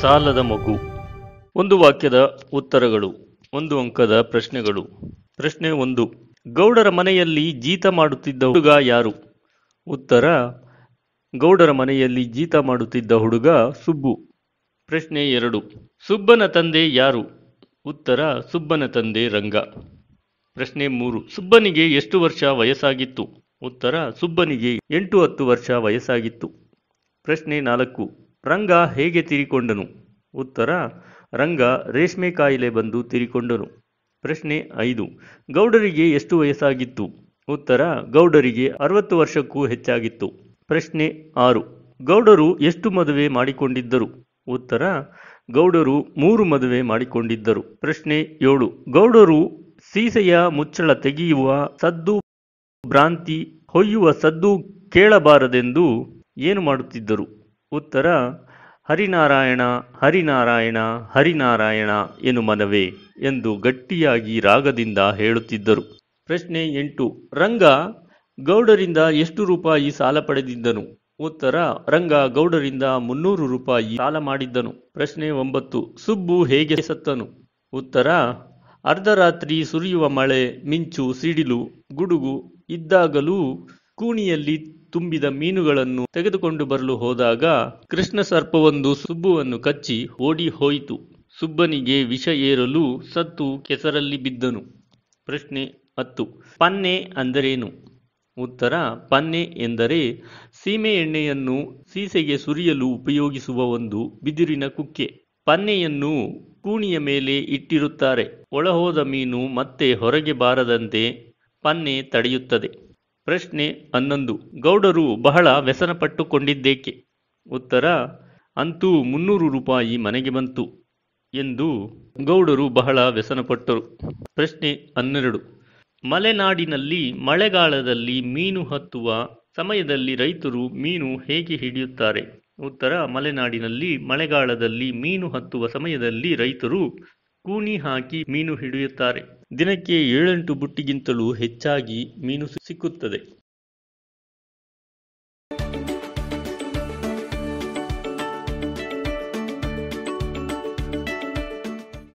ಸಾಲದ ಮಗು. ಒಂದು ವಾಕ್ಯದ ಉತ್ತರಗಳು, ಒಂದು ಅಂಕದ ಪ್ರಶ್ನೆಗಳು. ಪ್ರಶ್ನೆ ಒಂದು, ಗೌಡರ ಮನೆಯಲ್ಲಿ ಜೀತ ಮಾಡುತ್ತಿದ್ದ ಹುಡುಗ ಯಾರು? ಉತ್ತರ, ಗೌಡರ ಮನೆಯಲ್ಲಿ ಜೀತ ಮಾಡುತ್ತಿದ್ದ ಹುಡುಗ ಸುಬ್ಬು. ಪ್ರಶ್ನೆ ಎರಡು, ಸುಬ್ಬನ ತಂದೆ ಯಾರು? ಉತ್ತರ, ಸುಬ್ಬನ ತಂದೆ ರಂಗ. ಪ್ರಶ್ನೆ ಮೂರು, ಸುಬ್ಬನಿಗೆ ಎಷ್ಟು ವರ್ಷ ವಯಸ್ಸಾಗಿತ್ತು? ಉತ್ತರ, ಸುಬ್ಬನಿಗೆ ಎಂಟು ಹತ್ತು ವರ್ಷ ವಯಸ್ಸಾಗಿತ್ತು. ಪ್ರಶ್ನೆ ನಾಲ್ಕು ರಂಗ ಹೇಗೆ ತೀರಿಕೊಂಡನು? ಉತ್ತರ, ರಂಗ ರೇಷ್ಮೆ ಕಾಯಿಲೆ ಬಂದು ತೀರಿಕೊಂಡನು. ಪ್ರಶ್ನೆ ಐದು, ಗೌಡರಿಗೆ ಎಷ್ಟು ವಯಸ್ಸಾಗಿತ್ತು? ಉತ್ತರ, ಗೌಡರಿಗೆ ಅರವತ್ತು ವರ್ಷಕ್ಕೂ ಹೆಚ್ಚಾಗಿತ್ತು. ಪ್ರಶ್ನೆ ಆರು, ಗೌಡರು ಎಷ್ಟು ಮದುವೆ ಮಾಡಿಕೊಂಡಿದ್ದರು? ಉತ್ತರ, ಗೌಡರು ಮೂರು ಮದುವೆ ಮಾಡಿಕೊಂಡಿದ್ದರು. ಪ್ರಶ್ನೆ ಏಳು, ಗೌಡರು ಸೀಸೆಯ ಮುಚ್ಚಳ ತೆಗೆಯುವ ಸದ್ದು ಭ್ರಾಂತಿ ಹೊಯ್ಯುವ ಸದ್ದು ಕೇಳಬಾರದೆಂದು ಏನು ಮಾಡುತ್ತಿದ್ದರು? ಉತ್ತರ, ಹರಿನಾರಾಯಣ ಹರಿನಾರಾಯಣ ಹರಿನಾರಾಯಣ ಎನು ಮನವೇ ಎಂದು ಗಟ್ಟಿಯಾಗಿ ರಾಗದಿಂದ ಹೇಳುತ್ತಿದ್ದರು. ಪ್ರಶ್ನೆ ಎಂಟು, ರಂಗ ಗೌಡರಿಂದ ಎಷ್ಟು ರೂಪಾಯಿ ಸಾಲ ಪಡೆದಿದ್ದನು? ಉತ್ತರ, ರಂಗ ಗೌಡರಿಂದ ಮುನ್ನೂರು ರೂಪಾಯಿ ಸಾಲ ಮಾಡಿದ್ದನು. ಪ್ರಶ್ನೆ ಒಂಬತ್ತು, ಸುಬ್ಬು ಹೇಗೆ ಸತ್ತನು? ಉತ್ತರ ಅರ್ಧರಾತ್ರಿ ಸುರಿಯುವ ಮಳೆ, ಮಿಂಚು, ಸಿಡಿಲು, ಗುಡುಗು, ಇದ್ದಾಗಲೂ ಕೂಣಿಯಲ್ಲಿ ತುಂಬಿದ ಮೀನುಗಳನ್ನು ತೆಗೆದುಕೊಂಡು ಬರಲು ಹೋದಾಗ ಕೃಷ್ಣ ಸರ್ಪವೊಂದು ಸುಬ್ಬುವನ್ನು ಕಚ್ಚಿ ಓಡಿ ಹೋಯಿತು. ಸುಬ್ಬನಿಗೆ ವಿಷ ಏರಲು ಸತ್ತು ಕೆಸರಲ್ಲಿ ಬಿದ್ದನು. ಪ್ರಶ್ನೆ ಹತ್ತು. ಪನ್ನೆ ಅಂದರೇನು? ಉತ್ತರ, ಪನ್ನೆ ಎಂದರೆ ಸೀಮೆ ಎಣ್ಣೆಯನ್ನು ಸೀಸೆಗೆ ಸುರಿಯಲು ಉಪಯೋಗಿಸುವ ಒಂದು ಬಿದಿರಿನ ಕುಕ್ಕೆ. ಪನ್ನೆಯನ್ನು ಕೂಣಿಯ ಮೇಲೆ ಇಟ್ಟಿರುತ್ತಾರೆ. ಒಳಹೋದ ಮೀನು ಮತ್ತೆ ಹೊರಗೆ ಬಾರದಂತೆ ಪನ್ನೆ ತಡೆಯುತ್ತದೆ. ಪ್ರಶ್ನೆ ಹನ್ನೊಂದು. ಗೌಡರು ಬಹಳ ವ್ಯಸನಪಟ್ಟುಕೊಂಡಿದ್ದೇಕೆ? ಉತ್ತರ, ಅಂತೂ ಮುನ್ನೂರು ರೂಪಾಯಿ ಮನೆಗೆ ಬಂತು ಎಂದು ಗೌಡರು ಬಹಳ ವ್ಯಸನಪಟ್ಟರು. ಪ್ರಶ್ನೆ ಹನ್ನೆರಡು. ಮಲೆನಾಡಿನಲ್ಲಿ ಮಳೆಗಾಲದಲ್ಲಿ ಮೀನು ಹತ್ತುವ ಸಮಯದಲ್ಲಿ ರೈತರು ಮೀನು ಹೇಗೆ ಹಿಡಿಯುತ್ತಾರೆ? ಉತ್ತರ, ಮಲೆನಾಡಿನಲ್ಲಿ ಮಳೆಗಾಲದಲ್ಲಿ ಮೀನು ಹತ್ತುವ ಸಮಯದಲ್ಲಿ ರೈತರು ಕೂನಿ ಹಾಕಿ ಮೀನು ಹಿಡಿಯುತ್ತಾರೆ. ದಿನಕ್ಕೆ ಏಳೆಂಟು ಬುಟ್ಟಿಗಿಂತಲೂ ಹೆಚ್ಚಾಗಿ ಮೀನು ಸಿಕ್ಕುತ್ತದೆ.